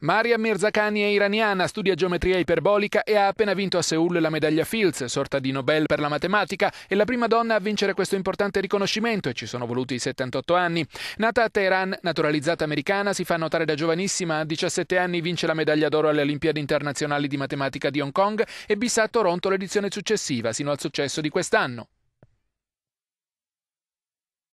Maria Mirzakhani è iraniana, studia geometria iperbolica e ha appena vinto a Seoul la medaglia Fields, sorta di Nobel per la matematica, è la prima donna a vincere questo importante riconoscimento e ci sono voluti 78 anni. Nata a Teheran, naturalizzata americana, si fa notare da giovanissima, a 17 anni vince la medaglia d'oro alle Olimpiadi internazionali di matematica di Hong Kong e bissa a Toronto l'edizione successiva, sino al successo di quest'anno.